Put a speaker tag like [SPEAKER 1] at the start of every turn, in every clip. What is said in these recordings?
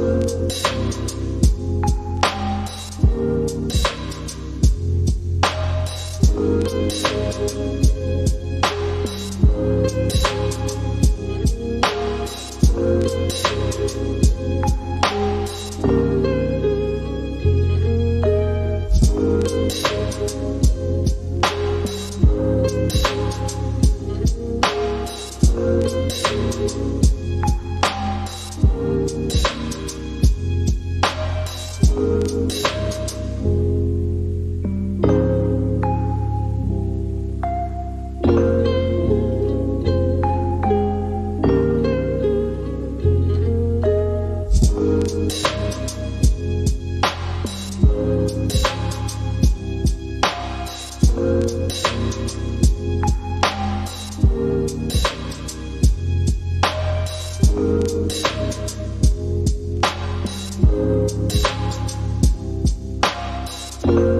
[SPEAKER 1] Thank you. Thank you. Thank you.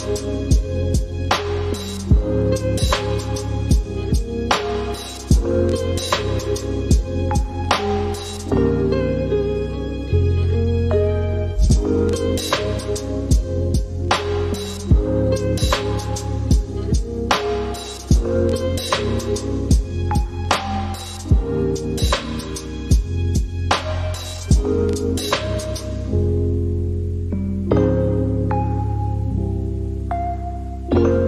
[SPEAKER 1] Thank you. thank you.